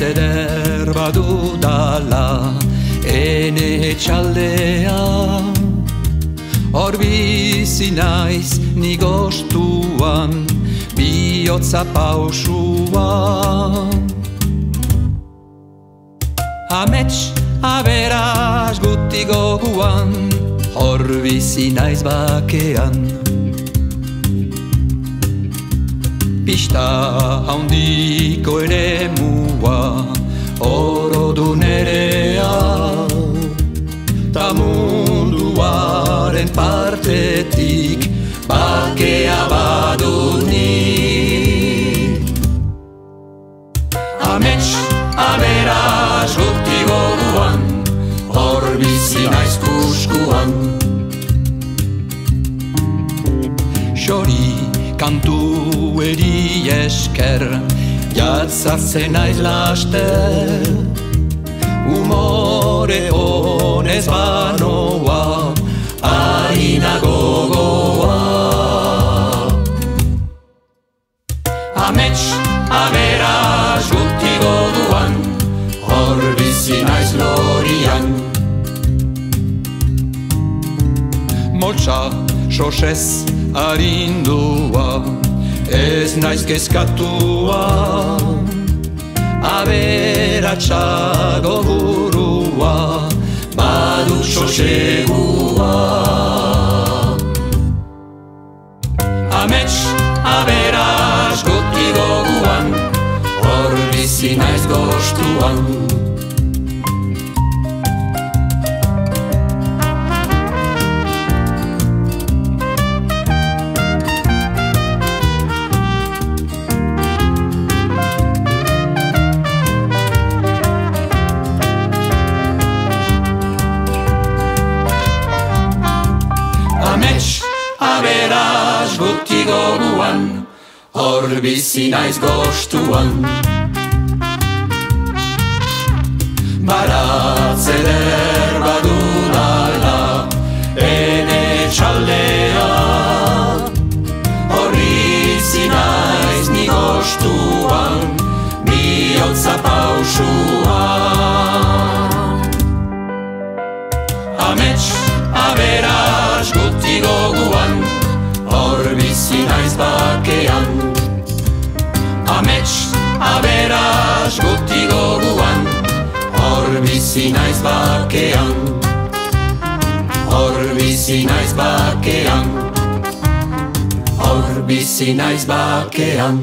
zeder badudala ene txaldea Hor bizi naiz nigostuan bihotza pausuan Amets aberaz guti goguan Hor bizi naiz bakean Pista handiko ere mua Oro du nerea Ta munduaren partetik Bakea badu ni. Amets aberaz guti goguan Hor bizi naiz kantu eri esker Jatzatzen naiz laster Umore honez banoa Harina gogoa. Amets aberaz guti goduan Hor bizi naiz lorian. Moltsa sosez arindua Ez naiz kezkatua. Aberatsago burua Badu sosegua Amets aberaz guti goguan Hor bizi naiz gostuan guti goguan Hor bizi naiz gostuan. Baratze der badudala Ene txaldea. Hor bizi naiz ni gostuan Biotza pausuan Amets aberaz guti goguan Hor bizi naiz bakean. Hor bizi naiz bakean Hor bizi naiz bakean